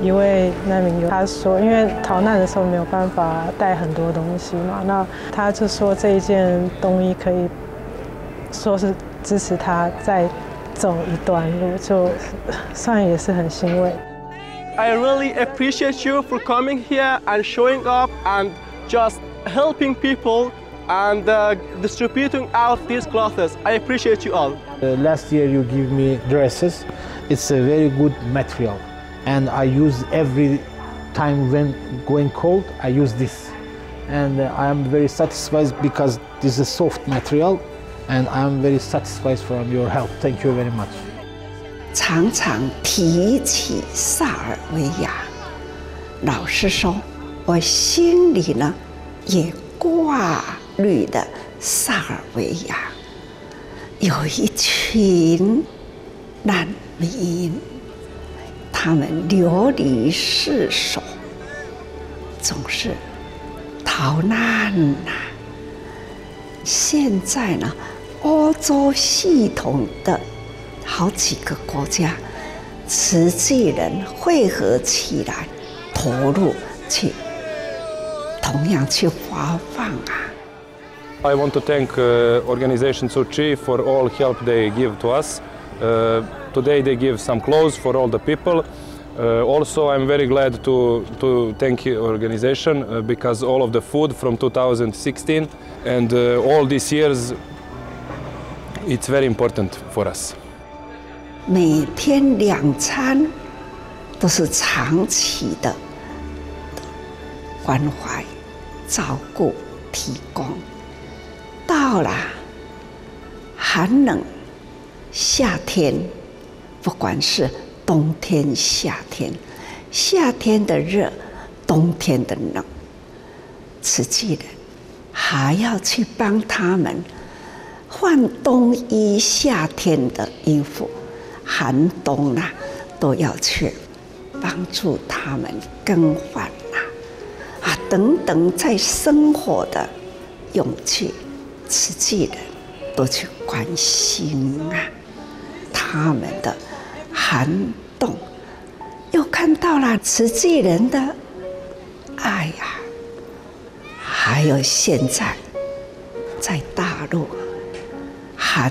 一位难民友，他说，因为逃难的时候没有办法带很多东西嘛，那他就说这一件冬衣可以说是支持他再走一段路，就算也是很欣慰。I really appreciate you for coming here and showing up and just helping people and uh, distributing out these clothes. I appreciate you all. Uh, last year you give me dresses. It's a very good material and I use every time when going cold I use this and uh, I am very satisfied because this is a soft material and I am very satisfied from your help. Thank you very much. 常常提起萨尔维亚，老实说，我心里呢也挂虑的萨尔维亚，有一群难民， 他们流离失所，总是逃难呐、现在呢，欧洲系统的好几个国家，慈济人汇合起来，投入去，同样去发放啊。I want to thank uh, organization Tzu for all help they give to us. Uh, today they give some clothes for all the people. Uh, also, I'm very glad to, to thank the organization uh, because all of the food from 2016 and uh, all these years, it's very important for us. 每天两餐都是长期的关怀、照顾、提供。到了寒冷夏天， 不管是冬天、夏天，夏天的热，冬天的冷，慈济人还要去帮他们换冬衣、夏天的衣服。寒冬啊，都要去帮助他们更换呐、啊，等等，在生活的用具，慈济人都去关心啊，他们的寒冬，又看到了慈济人的爱呀、还有现在在大陆寒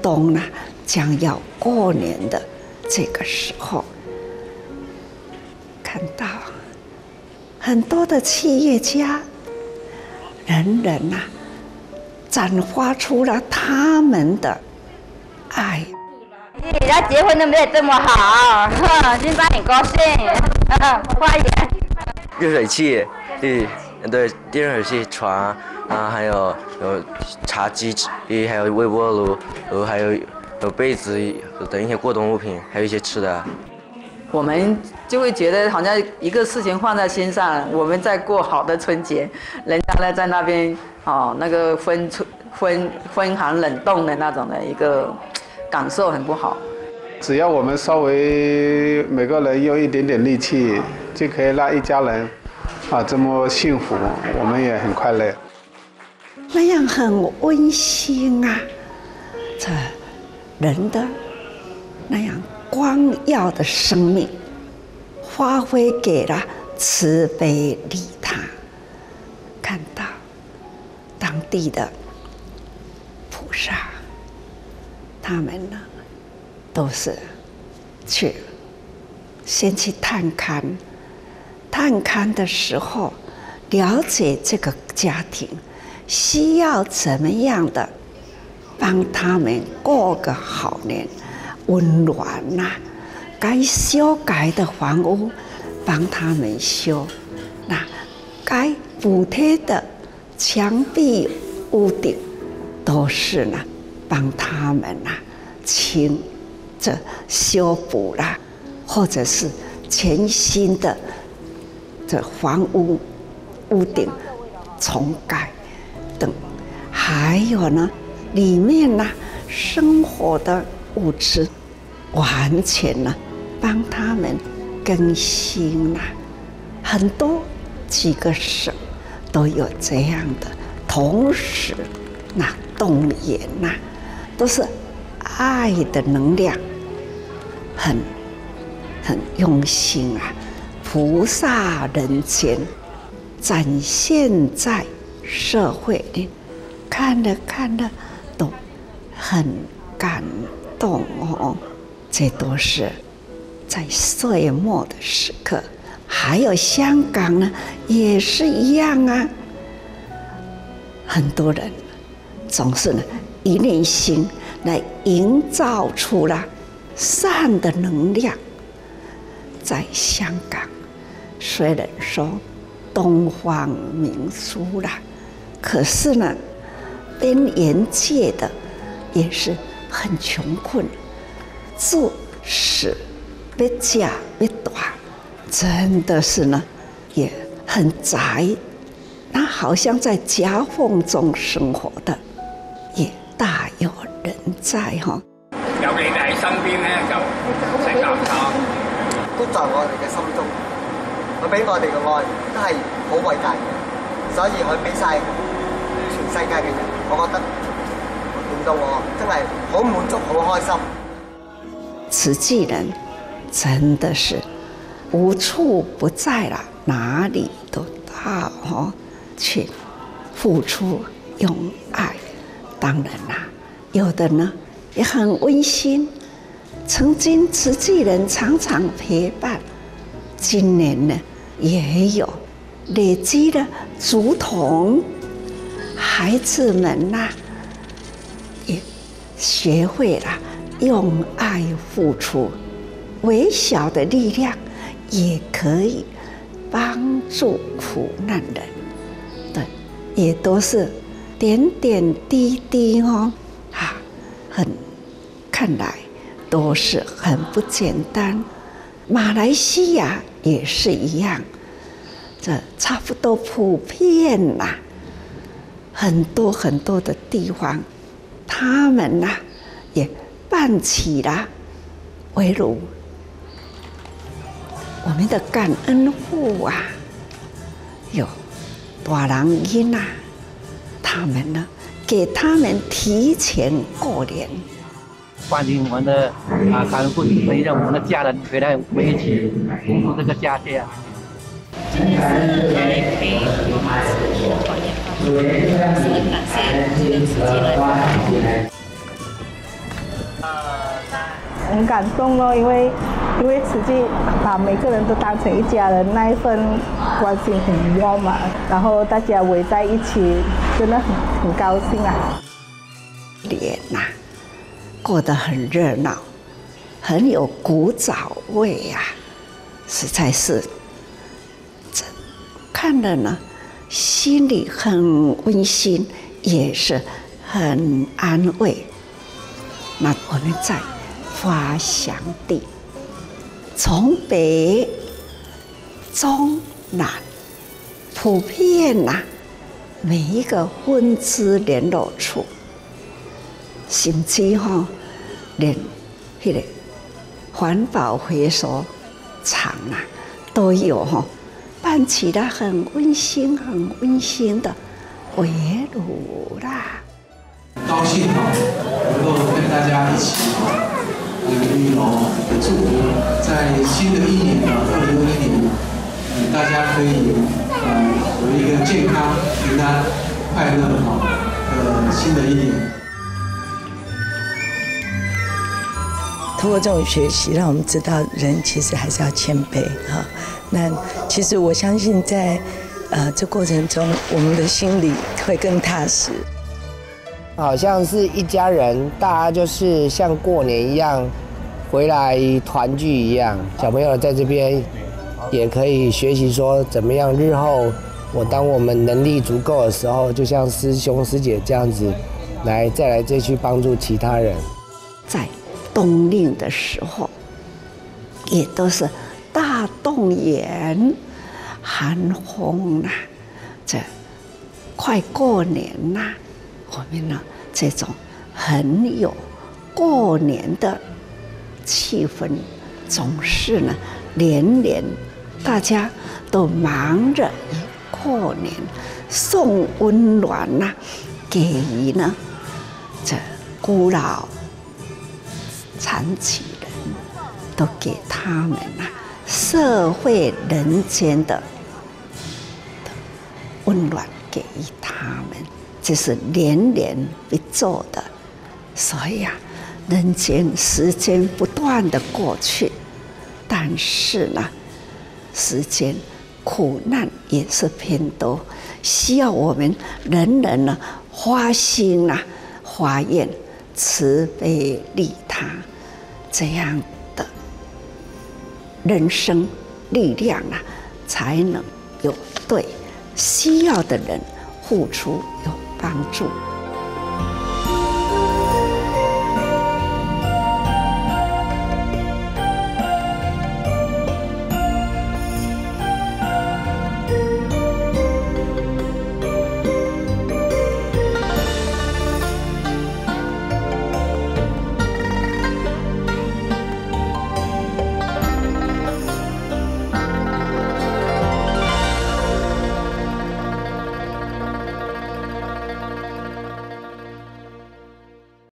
冬呢、将要过年的这个时候，看到很多的企业家，人人呐、展发出了他们的爱。人家结婚都没有这么好，哼，金山很高兴，欢迎。热水器，对对，电热水器、床啊，还有有茶几、还有微波炉，然后还有有被子等一些过冬物品，还有一些吃的。我们就会觉得好像一个事情放在心上，我们在过好的春节，人家呢在那边哦，那个分春分分寒冷冻的那种的一个感受很不好。只要我们稍微每个人用一点点力气，就可以让一家人啊这么幸福，我们也很快乐。那样很温馨啊！这人的那样光耀的生命，发挥给了慈悲利他。看到当地的菩萨，他们呢都是去先去探勘，探勘的时候了解这个家庭。需要怎么样的帮他们过个好年，温暖呐、该修改的房屋，帮他们修；那该补贴的墙壁、屋顶，都是呢，帮他们呐、清这修补啦，或者是全新的这房屋屋顶重盖。等，还有呢，里面呢生活的物资，完全呢帮他们更新啦、很多几个省都有这样的，同时那动员呐、都是爱的能量，很很用心啊，菩萨人间，展现在社会里，看了看了都很感动哦。这都是在岁末的时刻，还有香港呢，也是一样啊。很多人总是呢一念心来营造出了善的能量，在香港。虽然说东方明珠啦，可是呢，边缘界的也是很穷困，住是越加越短，真的是呢也很窄。那好像在夹缝中生活的，大有人在哈。有你哋喺身邊咧，就成間家都在我哋嘅心中。佢俾我哋嘅愛都係好偉大嘅，所以佢俾晒全世界嘅人，我覺得令到我真係好滿足、好開心。慈济人真的是无处不在啦，哪里都到哈去付出用爱。当然啦，有的呢也很温馨。曾经慈济人常常陪伴。今年呢，也有累积了竹筒，孩子们呐，也学会了用爱付出，微小的力量也可以帮助苦难人，对，也都是点点滴滴哦，啊，很看来都是很不简单。马来西亚也是一样，这差不多普遍呐，很多很多的地方，他们呐也办起了围炉，我们的感恩户啊，有大人因呐，他们呢给他们提前过年。欢迎我们的啊感恩父可以让我们的家人回来，我们一起共度这个佳节啊！今天是来陪孩子过年，是感谢这段时间来。很感动咯，因为因为慈济把每个人都当成一家人，那一份关心很热嘛，然后大家围在一起，真的很很高兴啊！脸呐。过得很热闹，很有古早味呀，实在是，这看了呢，心里很温馨，也是很安慰。那我们在发祥地，从北、中、南，普遍呐，每一个分支联络处，甚至哈。连迄个环保回收厂啊，都有哈，办起来很温馨、很温馨的围炉啦。高兴啊，能够跟大家一起哈，给予哦祝福，在新的一年啊，二零二一年，大家可以呃有一个健康、平安、快乐哈的新的一年。通过这种学习，让我们知道人其实还是要谦卑哈。那其实我相信，在呃这过程中，我们的心里会更踏实。好像是一家人，大家就是像过年一样回来团聚一样。小朋友在这边也可以学习说，怎么样日后我当我们能力足够的时候，就像师兄师姐这样子来再来再去帮助其他人。在。冬令的时候，也都是大动员，寒风呐，这快过年呐，我们呢这种很有过年的气氛，总是呢年年大家都忙着过年，送温暖呐，给予呢这古老。残疾人都给他们呐社会人间的温暖给予他们，这是年年必做的。所以啊，人间时间不断的过去，但是呢，时间苦难也是偏多，需要我们人人呢花心啊，花愿慈悲利他，这样的人生力量啊，才能有对需要的人付出有帮助。